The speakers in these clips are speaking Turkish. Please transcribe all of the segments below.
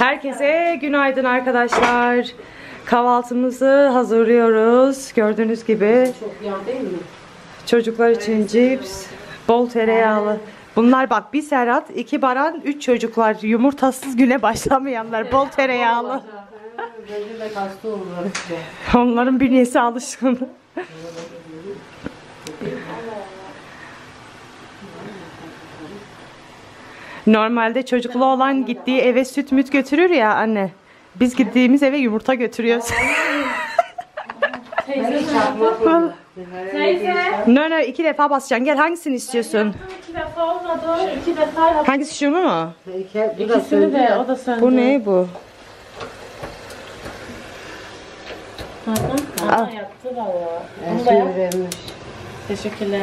Herkese günaydın arkadaşlar. Kahvaltımızı hazırlıyoruz. Gördüğünüz gibi çocuklar için cips, bol tereyağlı. Bunlar bak bir Serhat, iki Baran, üç çocuklar. Yumurtasız güne başlamayanlar. Bol tereyağlı. Onların bünyesi alışkın. Normalde çocuklu olan gittiği eve süt müt götürür ya anne. Biz gittiğimiz eve yumurta götürüyoruz. Teyze. no no iki defa basacaksın. Gel hangisini istiyorsun? İki defa olmadı. İki defa. Hangisi şunu mu? İkisini de o da söndü. Bu ne bu? Aa, yaptı valla. Bunu da yap. Teşekkürler.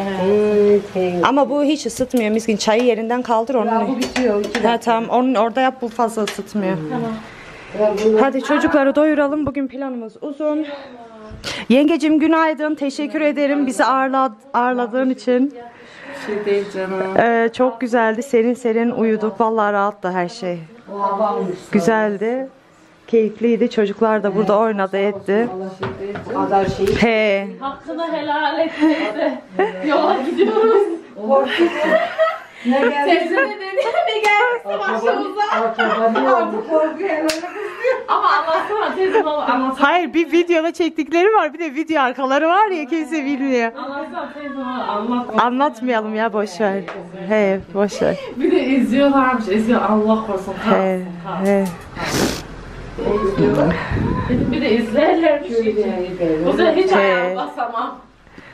Hmm, Ama bu hiç ısıtmıyor miskin. Çayı yerinden kaldır Ya onu. bu bitiyor. Ha tamam onun orada yap bu fazla ısıtmıyor. Tamam. Ya bunlar- Hadi çocukları doyuralım. Bugün planımız uzun. Yengecim günaydın. Teşekkür ederim bizi ağırla, ağırladığın için. Şey değil canım. Ee, çok güzeldi. Serin serin uyuduk. Vallahi rahattı her şey. Güzeldi. Keyifliydi. Çocuklar da burada oynadı etti. Kadar şey. He. Hakkını helal et teyze. Yola gidiyoruz. Ne geldi? Teyze de dedi mi gelsin başımıza. Artık korkuyor. Ama anlatsana teyze baba anlatsana. Hayır bir videoda çektikleri var. Bir de video arkaları var ya kimse bilmiyor. Anlatsana teyze baba anlat. Anlatmayalım ya boş ver. He boş ver. Bir de izliyorlarmış. İzliyor Allah korusun. He. Kalsın Dedim bir de izlerlermiş. O zaman hiç He. ayağa basamam.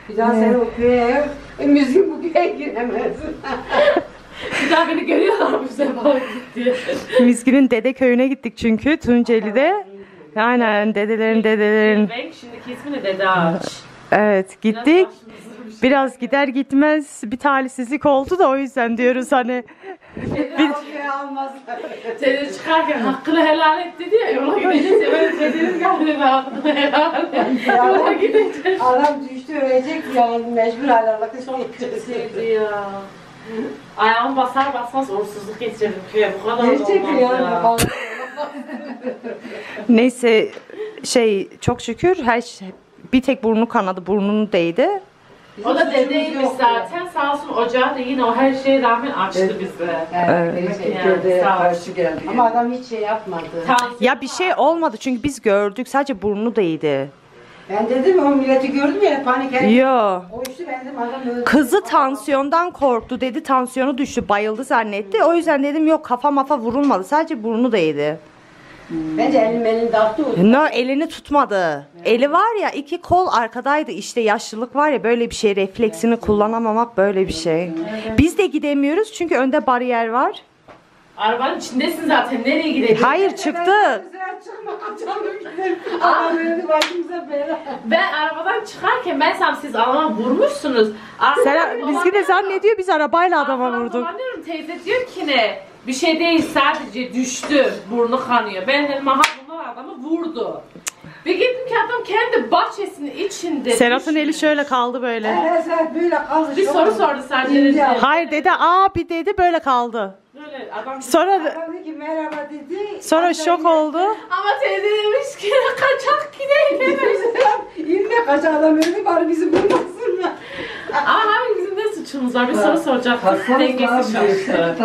Bir daha sen o köye e, müzik bu köye giremezsin. Bir daha beni görüyorlarmış Sefa diye. Miskinin dede köyüne gittik çünkü Tunceli'de. Aynen dedelerin dedelerin. Renk şimdiki ismi ne Dede Ağaç. Evet gittik. Biraz başımızı Biraz gider gitmez bir talihsizlik oldu da o yüzden diyoruz hani. Bir almaz. Teyze çıkarken hakkını helal et dedi ya yola gideceğiz. Ben teyzenin galiba hakkını helal et. Yola gideceğiz. Adam düştü ölecek ya mecbur hala kış Sevdi ya. Ayağım basar basmaz uğursuzluk geçirdim köye. Bu kadar da Gerçek olmaz ya. ya. Neyse şey çok şükür her şey bir tek burnu kanadı burnunu değdi. O da dedeymiş zaten. Sağ olsun ocağı da yine o her şeye rağmen açtı bizi. Evet. Yani, sağ ol. karşı geldi. Ama adam hiç şey yapmadı. Tansiyon Ya bir şey olmadı çünkü biz gördük sadece burnu değdi. Ben dedim o milleti gördüm ya panik ettim. Yo. O işte ben dedim adam öldü. Kızı tansiyondan korktu dedi. Tansiyonu düştü. Bayıldı zannetti. O yüzden dedim yok kafa mafa vurulmadı. Sadece burnu değdi. Bence elim elini dağıttı o. No elini tutmadı. Eli var ya iki kol arkadaydı. İşte yaşlılık var ya böyle bir şey. Refleksini kullanamamak böyle bir şey. Biz de gidemiyoruz çünkü önde bariyer var. Arabanın içindesin zaten. Nereye gideceksin? Hayır çıktı. Gidelim. Ben arabadan çıkarken ben sana siz adama vurmuşsunuz. Arkadan Sen Miski de zannediyor biz arabayla adama vurduk. dolanıyorum, Teyze diyor ki ne? Bir şey değil sadece düştü. Burnu kanıyor. Ben dedim aha bunlar adamı vurdu. Bir gittim ki adam kendi bahçesinin içinde. Serhat'ın düşmüş. eli şöyle kaldı böyle. Her saat böyle kaldı. Bir soru sordu sadece. Hayır dedi abi dedi böyle kaldı. Adam Sonra Adam dedi ki merhaba dedi. sonra şok oldu. Ama teyze demiş ki kaçak gidelim. Yine kaç adam öldü bari bizi bulmasınlar. Ama abi bizim ne suçumuz var? Bir soru soracaktık. Dengesiz çalıştı.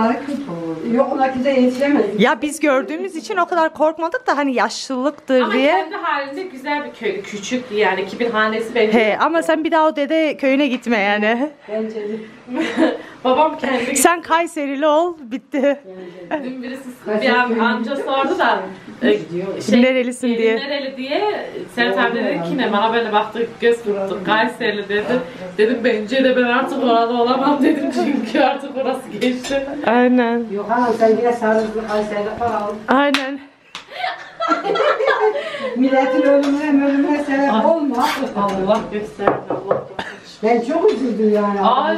Yok ona kimse yetişemedi. Ya biz gördüğümüz için o kadar korkmadık da hani yaşlılıktır Ama diye. kendi halinde güzel bir köy. Küçük yani 2000 hanesi. He ama sen bir daha o dede köyüne gitme yani. Bence de. Babam kendi Sen Kayserili ol bitti. Dün birisi bir am- amca sordu da e, Nerelisin gelin diye. Nereli diye Serhat abi dedi ki ne bana böyle baktı göz kırptı Kayserili dedi. Dedim bence de ben artık orada olamam dedim çünkü artık orası geçti. Aynen. Yok hanım sen yine sarılıklı Kayseri'de falan. Aynen. Milletin ölümüne ölümüne sebep olma. Allah gösterdi Allah Ben çok üzüldüm yani. Ay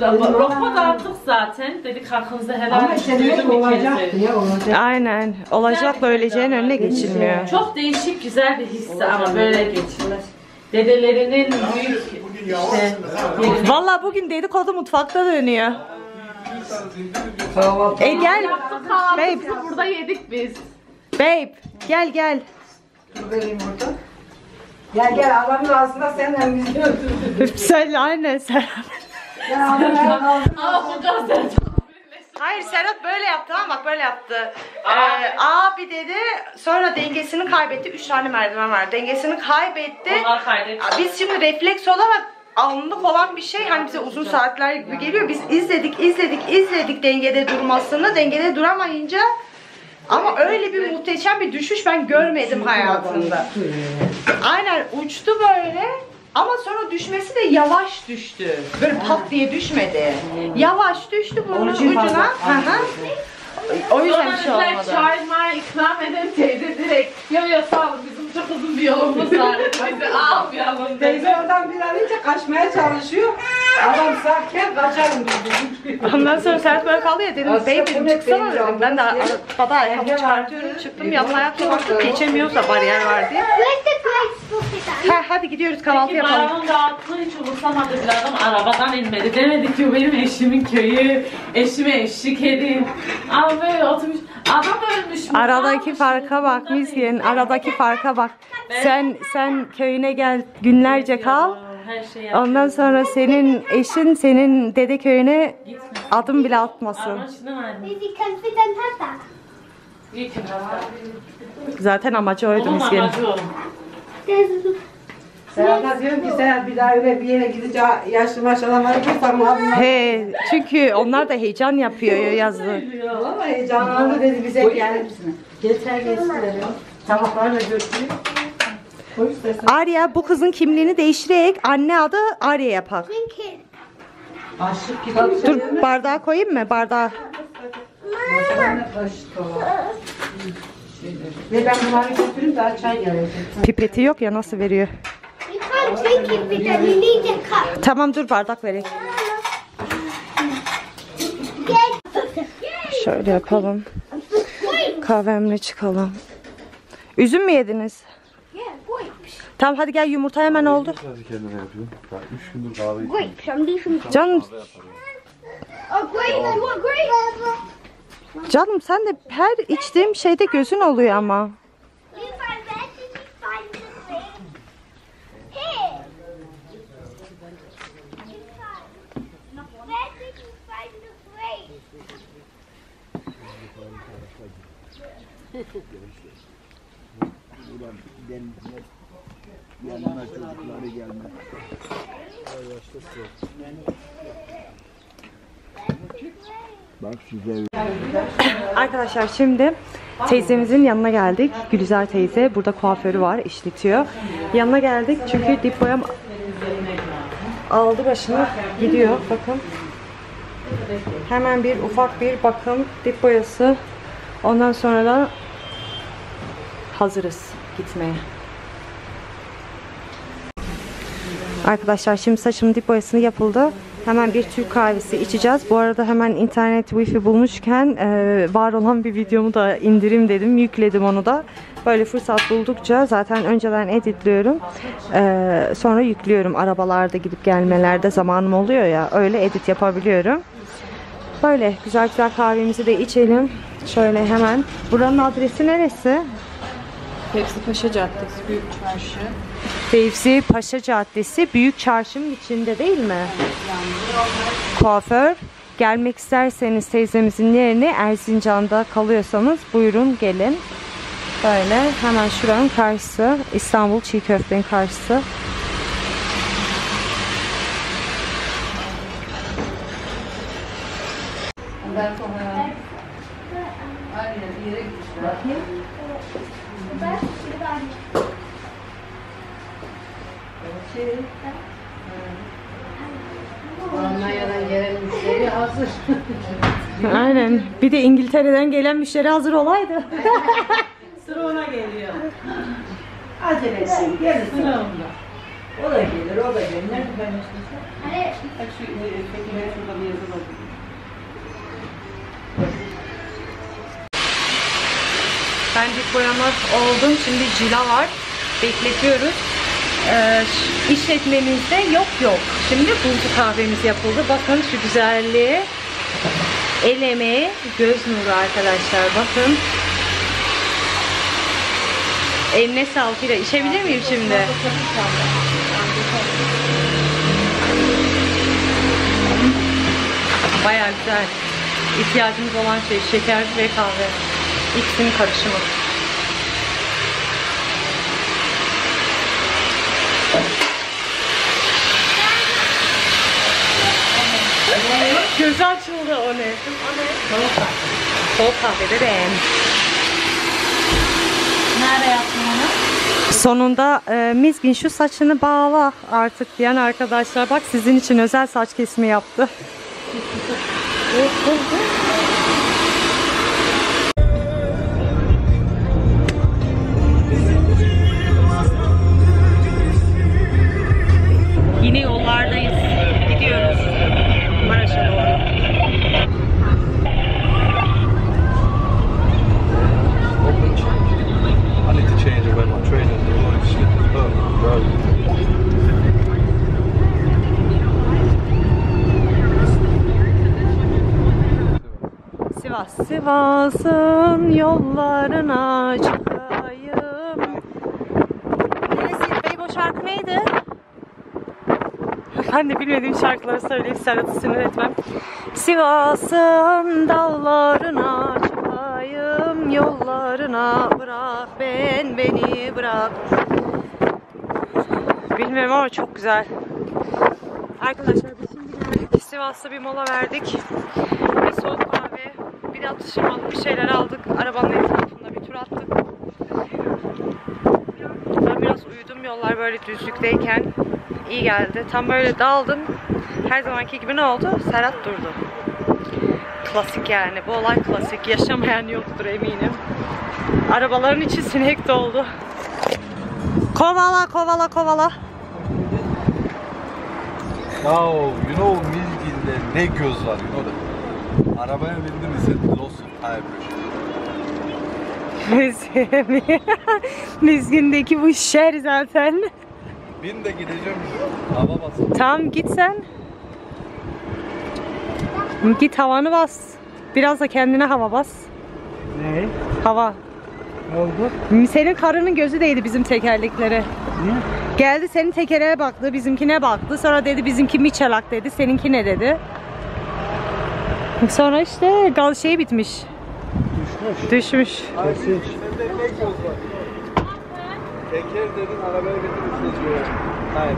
Lokma dağıttık zaten. Dedik hakkınızda helal Ama işte demek olacaktı ya olacak. Aynen. Olacakla öleceğin önüne geçilmiyor. Çok değişik güzel bir hissi ama böyle geçilir. Dedelerinin büyük işte Vallahi bugün dedikodu mutfakta dönüyor. E gel. yaptık Babe. burada yedik biz. Babe gel gel. Dur vereyim orada. Gel gel adamın ağzında senden müziği öldürdün. sen aynen sen. Aa bu. Hayır Serhat böyle yaptı ha bak böyle yaptı. Ee, abi dedi sonra dengesini kaybetti. Üç tane merdiven var. Dengesini kaybetti. Onlar kaydetti. Biz şimdi refleks olarak anlık olan bir şey hani bize uzun saatler gibi geliyor. Biz izledik, izledik, izledik dengede durmasını. Dengede duramayınca ama öyle bir muhteşem bir düşüş ben görmedim hayatımda. Aynen uçtu böyle. Ama sonra düşmesi de yavaş düştü. Böyle pat diye düşmedi. Yavaş düştü bunun Onun için ucuna. fazla- Hı hı. O yüzden bir şey olmadı. çay may ikram eden teyze direkt. Yo yo sağ olun bizim çok uzun bir yolumuz var. Bizi almayalım dedi. Teyze oradan bir alınca kaçmaya çalışıyor. Adam sakken kaçarım dedi. Ondan sonra Serhat böyle kaldı ya dedim Aslında bey bu dedim ne çıksana benim dedim. Ben de yavrum diye. arabada ayakkabı çıkartıyorum çıktım yanına ayakkabı baktım geçemiyorsa bariyer var diye. Grapes for Ha, hadi gidiyoruz kahvaltı Peki yapalım. Baran'ın rahatlığı hiç umursamadı bile adam arabadan inmedi. Demedi ki benim eşimin köyü, eşime eşlik edin. Ama böyle oturmuş, adam ölmüş. mü, Aradaki farka bak emin Aradaki farka bak. Sen sen köyüne gel günlerce kal. Her şey Ondan sonra senin eşin senin dede köyüne Gitmesin. adım bile atmasın. Ama şimdi hani. Can Zaten amacı oydu Onun amacı o. Serhat'a diyorum ki Serhat bir daha öyle bir yere gidince yaşlı maşallah yaparsam abime. He, çünkü onlar da heyecan yapıyor yazdı. Valla heyecanlandı dedi bize yani. Geçer geçtiler. Tabaklarla götürüyor. Arya bu kızın kimliğini değiştirerek anne adı Arya yapar. it. Aşık kitap Dur bardağa koyayım mı? Bardağa. Ve ben bunları götüreyim daha çay gelecek. Pipeti yok ya nasıl veriyor? You can't drink it with a cup. Tamam dur bardak vereyim. Şöyle yapalım. Kahvemle çıkalım. Üzüm mü yediniz? Tamam hadi gel yumurta hemen oldu. Sadece kendine yapıyorum. Ben 3 gündür kahve içiyorum. Grapes. I'm leaving. Canım. Canım sen de her içtiğim şeyde gözün oluyor ama. Where did you find the grapes? Here. Where did you find the grapes? Yanına çocukları gelmek. Bak size Arkadaşlar şimdi teyzemizin yanına geldik. Gülizar teyze. Burada kuaförü var, işletiyor. Yanına geldik çünkü dip boyam aldı başını gidiyor. Bakın. Hemen bir ufak bir bakım dip boyası. Ondan sonra da hazırız gitmeye. Arkadaşlar şimdi saçımın dip boyasını yapıldı. Hemen bir Türk kahvesi içeceğiz. Bu arada hemen internet wifi bulmuşken e, var olan bir videomu da indirim dedim. Yükledim onu da. Böyle fırsat buldukça zaten önceden editliyorum. E, sonra yüklüyorum. Arabalarda gidip gelmelerde zamanım oluyor ya. Öyle edit yapabiliyorum. Böyle güzel güzel kahvemizi de içelim. Şöyle hemen. Buranın adresi neresi? Hepsi Paşa Caddesi, Büyük Çarşı. Fevzi Paşa Caddesi Büyük Çarşı'nın içinde değil mi? Kuaför. Gelmek isterseniz teyzemizin yerine Erzincan'da kalıyorsanız buyurun gelin. Böyle hemen şuranın karşısı İstanbul Çiğ Köfte'nin karşısı. Bir de İngiltere'den gelen müşteri hazır olaydı. Sıra ona geliyor. Acele etsin gelir. Sıra onda. O da gelir, o da gelir. Nerede ben istiyorsan? Hadi. Bak şu ötekiler şurada bir yazı var. Ben dip boyama oldum. Şimdi cila var. Bekletiyoruz. Ee, işletmemizde yok yok. Şimdi buzlu kahvemiz yapıldı. Bakın şu güzelliğe. El emeği, göz nuru arkadaşlar. Bakın. Eline sağlık İra. İçebilir miyim şimdi? Baya güzel. İhtiyacımız olan şey şeker ve kahve. İkisinin karışımı. Gözü açıldı o ne? O ne? Soğuk kahve. Soğuk kahve bebeğim. Nerede yaptın onu? Sonunda e, Mizgin şu saçını bağla artık diyen arkadaşlar bak sizin için özel saç kesimi yaptı. Sivas, Sivas'ın yollarına çıkayım. Neresi? Beybo şarkı neydi? Ben de bilmediğim şarkıları söyleyip Serhat'ı sinir etmem. Sivas'ın dağlarına çıkayım yollarına bırak ben beni bırak. Bilmiyorum ama çok güzel. Arkadaşlar biz şimdi. Sivas'ta bir mola verdik. Bir soğuk kahve, bir de atıştırmalık bir şeyler aldık. Arabanın etrafında bir tur attık. Ben biraz uyudum yollar böyle düzlükteyken. iyi geldi. Tam böyle daldım. Her zamanki gibi ne oldu? Serhat durdu. Klasik yani. Bu olay klasik. Yaşamayan yoktur eminim. Arabaların içi sinek doldu. Kovala kovala kovala. Now, you know Mizgin'de ne göz var, you know that. Arabaya bindim ise lost pressure. Mizgindeki bu şer zaten. Bin de gideceğim, hava basın. Tamam git sen. Git havanı bas. Biraz da kendine hava bas. Ne? Hava. Ne oldu? Senin karının gözü değdi bizim tekerleklere. Niye? Geldi senin tekere baktı, bizimkine baktı. Sonra dedi bizimki miçelak dedi, seninki ne dedi. Sonra işte gal şey bitmiş. Düşmüş. Düşmüş. Var? Teker dedin, arabaya bindim ise diyor. Hayır.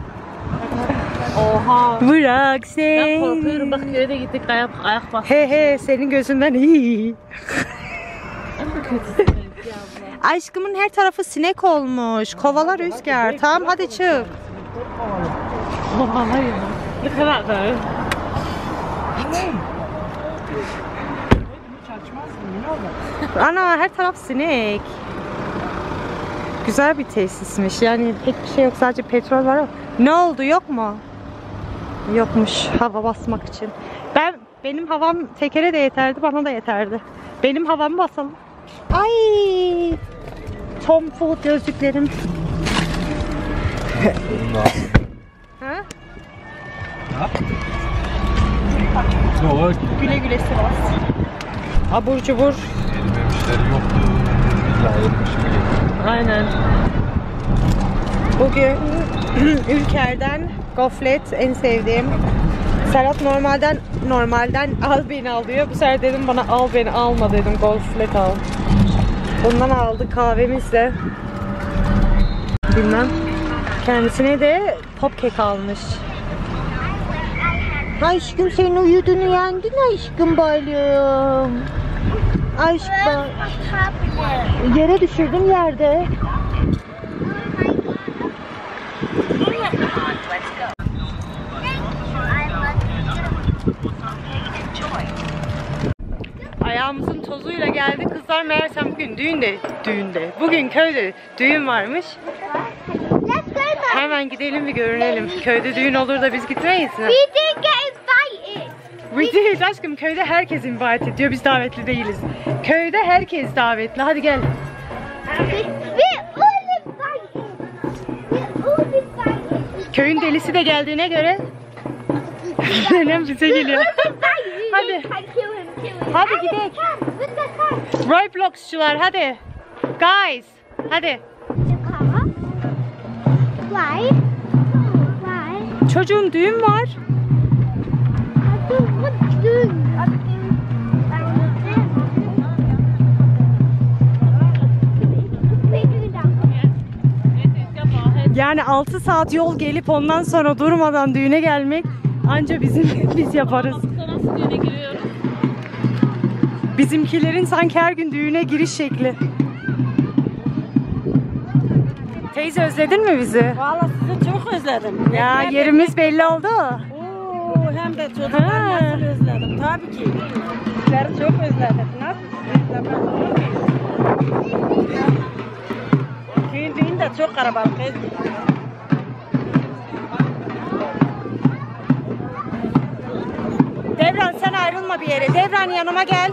Oha. Bırak Ben sen. korkuyorum bak köyde gittik ayak, ayak bas. He he senin gözünden iyi. Aşkımın her tarafı sinek olmuş. Kovala rüzgar. Tamam hadi çık. Oha ya. Ne kadar da. Ana her taraf sinek. Güzel bir tesismiş. Yani pek bir şey yok. Sadece petrol var ama. Ne oldu yok mu? Yokmuş hava basmak için. Ben benim havam tekere de yeterdi, bana da yeterdi. Benim havamı basalım. Ay! Tom Ford gözlüklerim. Ha? Ki? Güle güle Sivas. Abur cubur. Yememişleri yoktu. Gibi. Aynen. Bugün Ülker'den goflet en sevdiğim. Serhat normalden normalden al beni al diyor. Bu sefer dedim bana al beni alma dedim goflet al. Bundan aldık kahvemiz de. Bilmem. Kendisine de popkek almış. Aşkım sen uyudun uyandın aşkım balım. Aşkım. Yere düşürdüm yerde. Ayağımızın tozuyla geldi. Kızlar meğersem bugün düğünde, düğünde. Bugün köyde düğün varmış. Hemen gidelim bir görünelim. Köyde düğün olur da biz gitmeyiz mi? We did get invited. We did aşkım. Köyde herkes invite ediyor. Biz davetli değiliz. Köyde herkes davetli. Hadi gel. We, Köyün delisi de geldiğine göre Nenem bize geliyor. Hadi. Hadi gidelim. Robloxçular hadi. Guys. Hadi. Çocuğum düğün var. I Yani 6 saat yol gelip ondan sonra durmadan düğüne gelmek anca bizim biz yaparız. Nasıl düğüne giriyoruz? Bizimkilerin sanki her gün düğüne giriş şekli. Teyze özledin mi bizi? Vallahi sizi çok özledim. Ya Ekmeğe yerimiz belli oldu. Oo, hem de çocuklar Ha. nasıl özledim. Tabii ki. Sizleri çok özledim. Nasıl de çok karabalık. kız. Devran sen ayrılma bir yere. Devran yanıma gel.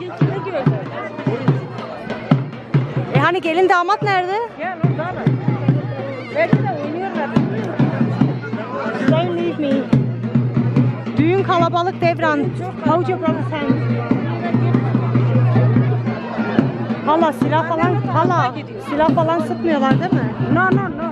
E hani gelin damat nerede? Gel orada. Belki de oynuyorlar. Don't leave me. Düğün kalabalık Devran. Brother's hand. Hala silah falan, hala silah falan sıkmıyorlar değil mi? No, no, no.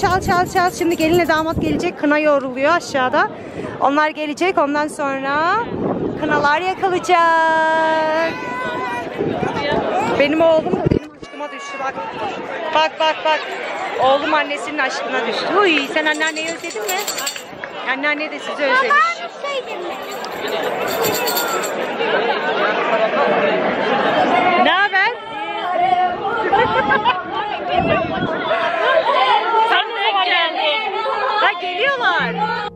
Çal çal çal. Şimdi gelinle damat gelecek. Kına yoğruluyor aşağıda. Onlar gelecek. Ondan sonra kınalar yakılacak. Benim oğlum da benim aşkıma düştü bak. Bak bak bak. Oğlum annesinin aşkına düştü. Uy sen anneanneyi özledin mi? Anneanne de sizi özlemiş. Ne haber? geliyorlar.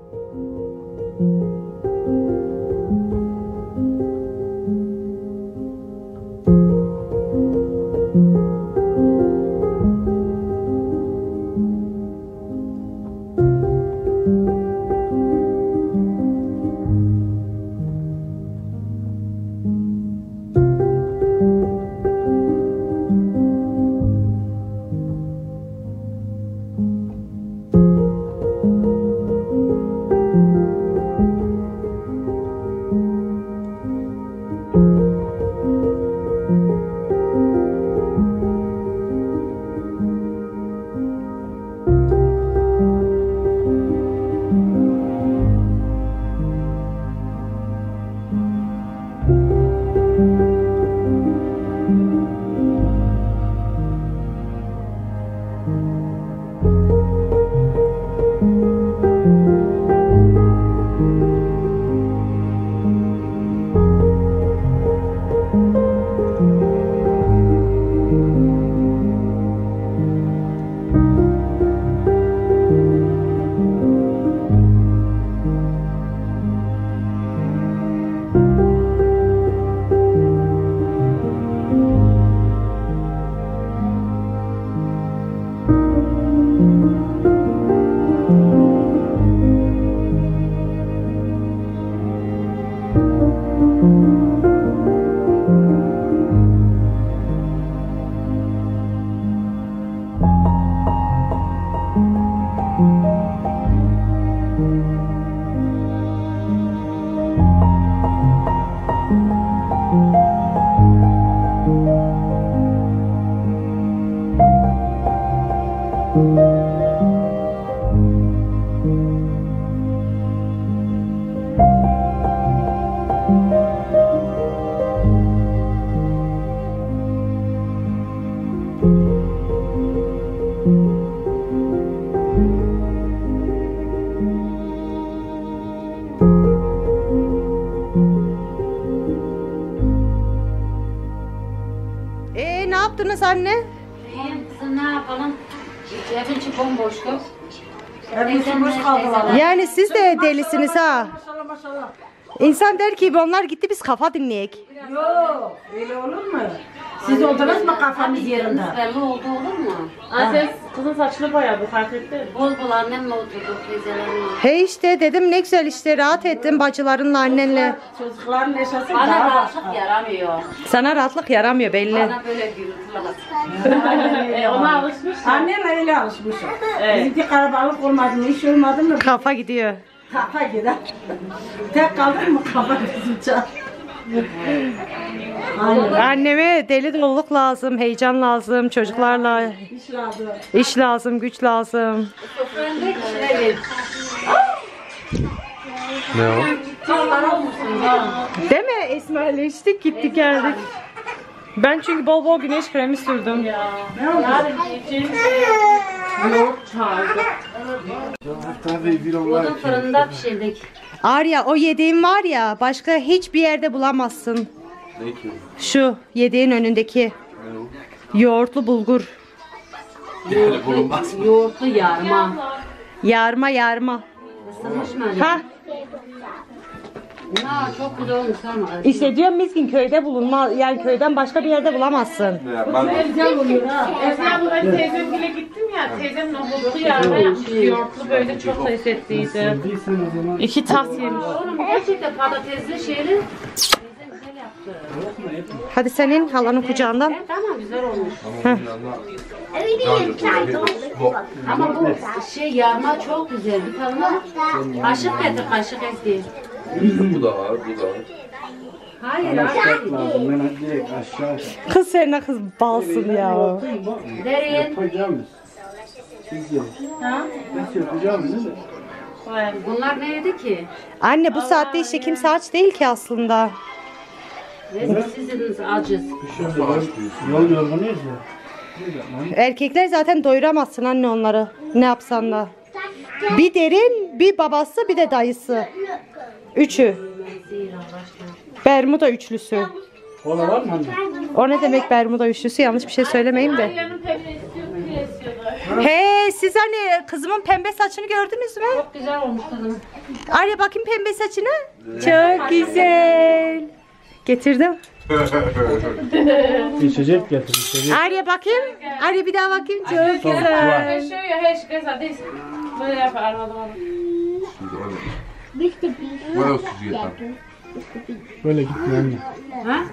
Anne? İyiyim kızım ne yapalım? Cebin içi bomboştu. Boş. Yani siz de delisiniz ha. Maşallah maşallah. İnsan der ki onlar gitti biz kafa dinleyek. Yok öyle olur mu? Siz oldunuz mu kafanız yerinde? Belli oldu olur mu? Ay sen kızın saçını boyadı fark ettin? Bol bol annemle oturduk teyzelerimle. He işte dedim ne güzel işte rahat ettim bacılarınla annenle. Çocukların neşesi Bana daha rahatlık yaramıyor. Sana rahatlık yaramıyor belli. Bana böyle gürültüler. E, ona alışmış. Annem öyle alışmış. Bizimki karabalık olmadı mı, iş olmadı mı Kafa gidiyor. kafa gider. Tek kaldın mı kafa gidecek. Aynen. Anneme deli doluluk lazım, heyecan lazım, çocuklarla İş lazım. iş lazım, güç lazım. Ne o? Değil mi? Esmerleştik, gittik geldik. Ben çünkü bol bol güneş kremi sürdüm. Yarın yiyeceğim yoğurt çağırdı. Odun fırında pişirdik. Arya o yediğin var ya başka hiçbir yerde bulamazsın. Ne ki? Şu yediğin önündeki yoğurtlu bulgur. Yani bulunmaz mı? Yoğurtlu yarma. Yarma yarma. Isınmış mı öyle? Ha Ya çok güzel olmuş ama. işte diyorum miskin köyde bulunma yani köyden başka bir yerde bulamazsın. Ya ben Esra bu ben teyzemgile gittim ya. Teyzem nohutlu yarma yapmış. Yoğurtlu böyle çok lezzetliydi. İki tas yemiş. Oğlum gerçekten patatesli şeyli. Teyzem güzel yaptı. Hadi senin halanın kucağından. Evet ama güzel olmuş. Ama bu şey yarma çok güzel. Bir tane kaşık getir kaşık eski. Bu da var, bu da var. Hayır şart lazım. Ben direkt aşağı. Kız balsın ya. Ha? Değil mi? Bunlar neydi ki? Anne bu saatte işte kimse aç değil ki aslında. Acız. Yol yorgunuyuz ya. Erkekler zaten doyuramazsın anne onları. Ne yapsan da. Bir derin, bir babası, bir de dayısı. Üçü. Bermuda üçlüsü. Kola var mı anne? O ne demek Bermuda üçlüsü? Yanlış bir şey söylemeyeyim de. He siz hani kızımın pembe saçını gördünüz mü? Çok güzel olmuş kızım. Arya bakayım pembe saçına. Çok güzel. Getirdim. İçecek getir içecek. Arya bakayım. Arya bir daha bakayım. Çok güzel. Şöyle hiç kısa değil. Böyle yapar onu. What else did you get? Böyle gitme anne. Ha?